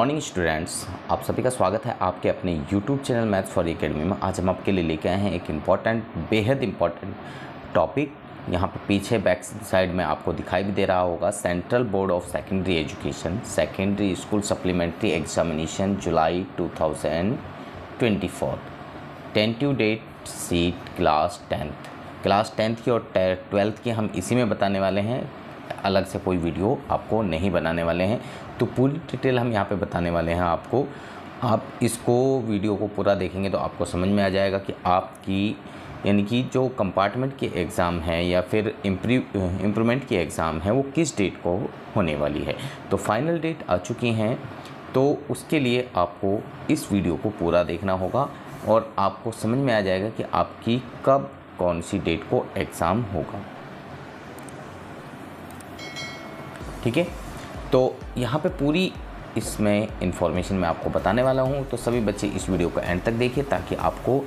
Morning students, आप सभी का स्वागत है आपके अपने YouTube channel math for academy में। आज हम आपके लिए लेके आए हैं एक इंपॉर्टेंट बेहद इंपॉर्टेंट टॉपिक यहाँ पर पीछे बैक साइड में आपको दिखाई भी दे रहा होगा central board of secondary education secondary school supplementary examination July 2024 tentative date sheet class tenth class tenth की और ट्वेल्थ की हम इसी में बताने वाले हैं। अलग से कोई वीडियो आपको नहीं बनाने वाले हैं। तो पूरी डिटेल हम यहाँ पे बताने वाले हैं आपको। आप इसको वीडियो को पूरा देखेंगे तो आपको समझ में आ जाएगा कि आपकी, यानी कि जो कंपार्टमेंट की एग्ज़ाम है या फिर इम्प्रूवमेंट की एग्ज़ाम है, वो किस डेट को होने वाली है। तो फाइनल डेट आ चुकी हैं तो उसके लिए आपको इस वीडियो को पूरा देखना होगा और आपको समझ में आ जाएगा कि आपकी कब कौन सी डेट को एग्ज़ाम होगा। ठीक है? तो यहाँ पे पूरी इसमें इंफॉर्मेशन मैं आपको बताने वाला हूँ। तो सभी बच्चे इस वीडियो को एंड तक देखें ताकि आपको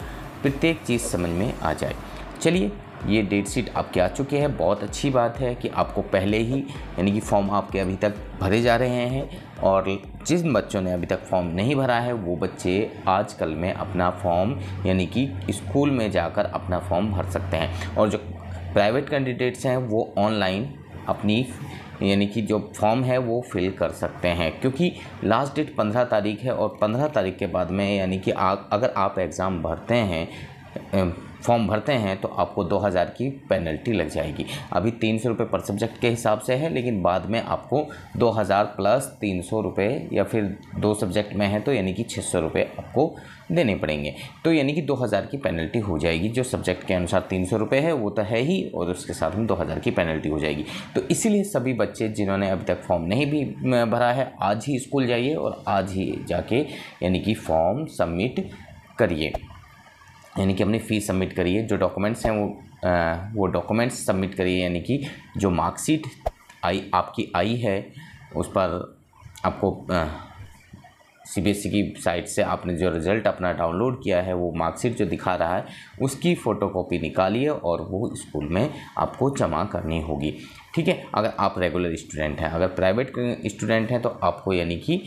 प्रत्येक चीज़ समझ में आ जाए। चलिए, ये डेट शीट आपके आ चुकी है। बहुत अच्छी बात है कि आपको पहले ही, यानी कि फॉर्म आपके अभी तक भरे जा रहे हैं और जिन बच्चों ने अभी तक फॉर्म नहीं भरा है, वो बच्चे आजकल में अपना फॉर्म यानी कि स्कूल में जाकर अपना फॉर्म भर सकते हैं। और जो प्राइवेट कैंडिडेट्स हैं, वो ऑनलाइन अपनी यानी कि जो फॉर्म है वो फिल कर सकते हैं। क्योंकि लास्ट डेट पंद्रह तारीख है और पंद्रह तारीख के बाद में यानी कि आ, अगर आप एग्ज़ाम भरते हैं फॉर्म भरते हैं तो आपको 2000 की पेनल्टी लग जाएगी। अभी तीन सौ रुपये पर सब्जेक्ट के हिसाब से है, लेकिन बाद में आपको 2000 प्लस तीन सौ रुपये या फिर दो सब्जेक्ट में है तो यानी कि छः सौ रुपये आपको देने पड़ेंगे। तो यानी कि 2000 की पेनल्टी हो जाएगी। जो सब्जेक्ट के अनुसार तीन सौ रुपये है, वो तो है ही, और उसके साथ में 2000 की पेनल्टी हो जाएगी। तो इसीलिए सभी बच्चे जिन्होंने अभी तक फॉर्म नहीं भी भरा है, आज ही स्कूल जाइए और आज ही जाके यानी कि फॉर्म सबमिट करिए। यानी कि अपनी फ़ीस सबमिट करिए जो डॉक्यूमेंट्स हैं वो आ, वो डॉक्यूमेंट्स सबमिट करिए यानी कि जो मार्कशीट आई आपकी आई है उस पर आपको सी बी एस ई की साइट से आपने जो रिज़ल्ट अपना डाउनलोड किया है वो मार्कशीट जो दिखा रहा है उसकी फ़ोटोकॉपी निकालिए और वो स्कूल में आपको जमा करनी होगी। ठीक है? अगर आप रेगुलर स्टूडेंट हैं अगर प्राइवेट स्टूडेंट हैं तो आपको यानी कि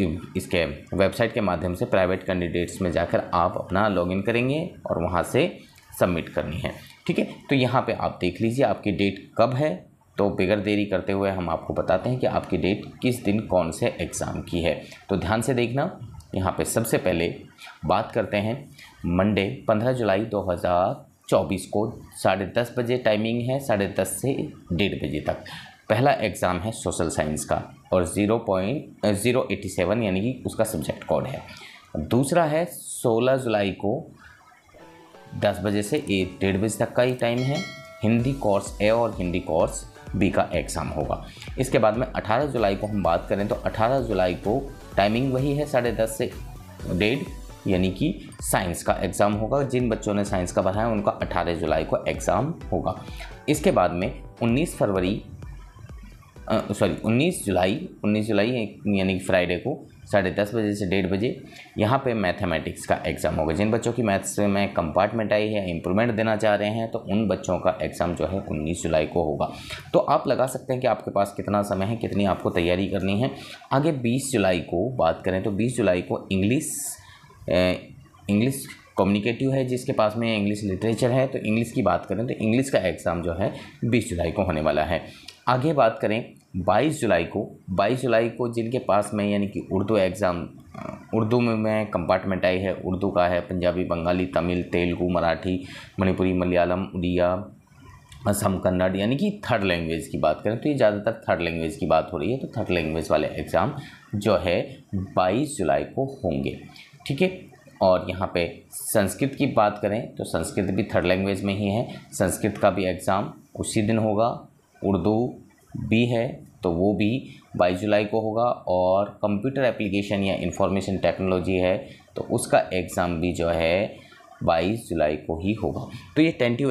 इसके वेबसाइट के माध्यम से प्राइवेट कैंडिडेट्स में जाकर आप अपना लॉगिन करेंगे और वहाँ से सबमिट करनी है। ठीक है? तो यहाँ पे आप देख लीजिए आपकी डेट कब है। तो बगैर देरी करते हुए हम आपको बताते हैं कि आपकी डेट किस दिन कौन से एग्ज़ाम की है। तो ध्यान से देखना। यहाँ पे सबसे पहले बात करते हैं। मंडे 15 जुलाई 2024 को साढ़े दस बजे टाइमिंग है, साढ़े दस से डेढ़ बजे तक। पहला एग्ज़ाम है सोशल साइंस का। और zero point zero eighty seven यानी कि उसका सब्जेक्ट कोड है। दूसरा है, सोलह जुलाई को दस बजे से एक डेढ़ बजे तक का ही टाइम है। हिंदी कोर्स ए और हिंदी कोर्स बी का एग्ज़ाम होगा। इसके बाद में 18 जुलाई को हम बात करें तो 18 जुलाई को टाइमिंग वही है, साढ़े दस से डेढ़, यानी कि साइंस का एग्ज़ाम होगा। जिन बच्चों ने साइंस का पढ़ा है उनका 18 जुलाई को एग्ज़ाम होगा। इसके बाद में 19 फरवरी सॉरी 19 जुलाई 19 जुलाई यानी कि फ्राइडे को साढ़े दस बजे से डेढ़ बजे यहाँ पे मैथमेटिक्स का एग्ज़ाम होगा। जिन बच्चों की मैथ्स में कंपार्टमेंट आई है इम्प्रूवमेंट देना चाह रहे हैं तो उन बच्चों का एग्ज़ाम जो है 19 जुलाई को होगा। तो आप लगा सकते हैं कि आपके पास कितना समय है, कितनी आपको तैयारी करनी है। आगे 20 जुलाई को बात करें तो 20 जुलाई को इंग्लिश इंग्लिश कम्युनिकेटिव है, जिसके पास में इंग्लिश लिटरेचर है। तो इंग्लिश की बात करें तो इंग्लिश का एग्ज़ाम जो है 20 जुलाई को होने वाला है। आगे बात करें 22 जुलाई को 22 जुलाई को जिनके पास में, यानी कि उर्दू एग्ज़ाम उर्दू में, मैं कंपार्टमेंट आई है, उर्दू का है, पंजाबी, बंगाली, तमिल, तेलुगू, मराठी, मणिपुरी, मलयालम, उड़िया, असम, कन्नड़, यानी कि थर्ड लैंग्वेज की बात करें तो ये ज़्यादातर थर्ड लैंग्वेज की बात हो रही है तो थर्ड लैंग्वेज वाले एग्ज़ाम जो है 22 जुलाई को होंगे, ठीक है? और यहाँ पे संस्कृत की बात करें तो संस्कृत भी थर्ड लैंग्वेज में ही है, संस्कृत का भी एग्ज़ाम उसी दिन होगा उर्दू भी है तो वो भी बाईस जुलाई को होगा और कंप्यूटर एप्लीकेशन या इंफॉर्मेशन टेक्नोलॉजी है तो उसका एग्ज़ाम भी जो है बाईस जुलाई को ही होगा। तो ये टेंटिव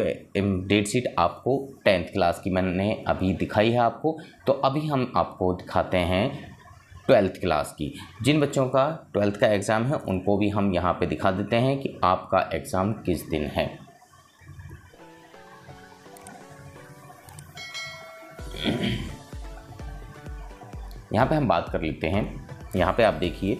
डेट शीट आपको टेंथ क्लास की मैंने अभी दिखाई है आपको तो अभी हम आपको दिखाते हैं ट्वेल्थ क्लास की। जिन बच्चों का ट्वेल्थ का एग्ज़ाम है, उनको भी हम यहाँ पे दिखा देते हैं कि आपका एग्ज़ाम किस दिन है। यहाँ पे हम बात कर लेते हैं। यहाँ पे आप देखिए,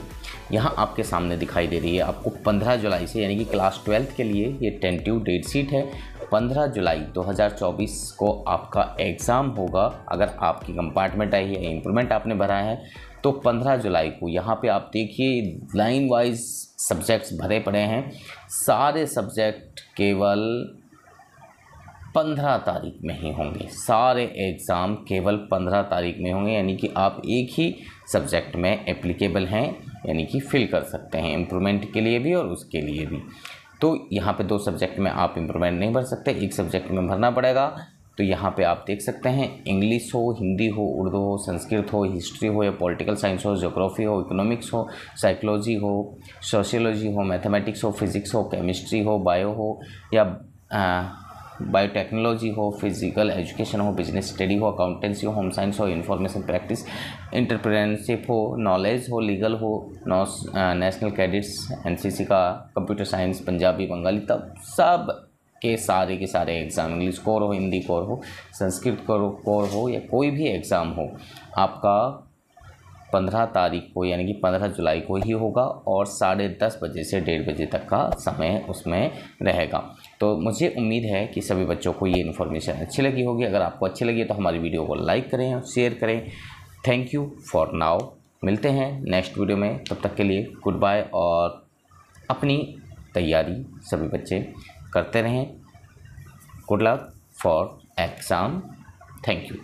यहाँ आपके सामने दिखाई दे रही है आपको 15 जुलाई से, यानी कि क्लास ट्वेल्थ के लिए ये टेंटिव डेट शीट है। 15 जुलाई 2024 को आपका एग्ज़ाम होगा। अगर आपकी कंपार्टमेंट आई है इम्प्रूवमेंट आपने भरा है तो 15 जुलाई को यहाँ पे आप देखिए, लाइन वाइज सब्जेक्ट्स भरे पड़े हैं। सारे सब्जेक्ट केवल पंद्रह तारीख में ही होंगे। सारे एग्ज़ाम केवल पंद्रह तारीख में होंगे, यानी कि आप एक ही सब्जेक्ट में एप्लीकेबल हैं, यानी कि फिल कर सकते हैं इम्प्रूवमेंट के लिए भी और उसके लिए भी। तो यहाँ पे दो सब्जेक्ट में आप इम्प्रूवमेंट नहीं भर सकते, एक सब्जेक्ट में भरना पड़ेगा। तो यहाँ पे आप देख सकते हैं इंग्लिश हो हिंदी हो उर्दू हो संस्कृत हो हिस्ट्री हो या पॉलिटिकल साइंस हो जोग्राफी हो इकोनॉमिक्स हो साइकोलॉजी हो सोशियोलॉजी हो मैथमेटिक्स हो फिज़िक्स हो केमिस्ट्री हो बायो हो या बायोटेक्नोलॉजी हो फ़िज़िकल एजुकेशन हो बिज़नेस स्टडी हो अकाउंटेंसी हो होम साइंस हो इंफॉर्मेशन प्रैक्टिस इंटरप्रेनरशिप हो नॉलेज हो लीगल हो नेशनल कैडेट्स एनसीसी का कंप्यूटर साइंस पंजाबी, बंगाली, तब सब के सारे के सारे एग्ज़ाम इंग्लिश कोर हो हिंदी कोर हो, संस्कृत कोर हो, या कोई भी एग्ज़ाम हो, आपका पंद्रह तारीख को, यानी कि पंद्रह जुलाई को ही होगा और साढ़े दस बजे से डेढ़ बजे तक का समय उसमें रहेगा। तो मुझे उम्मीद है कि सभी बच्चों को ये इन्फॉर्मेशन अच्छी लगी होगी। अगर आपको अच्छी लगी तो हमारी वीडियो को लाइक करें और शेयर करें। थैंक यू फॉर नाउ मिलते हैं नेक्स्ट वीडियो में। तब तक के लिए गुड बाय और अपनी तैयारी सभी बच्चे करते रहें। Good luck for exam thank you